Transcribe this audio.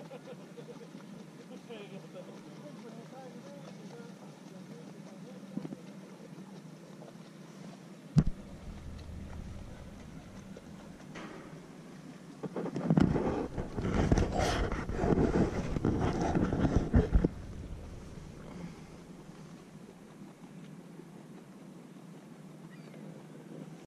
Ha ha ha ha!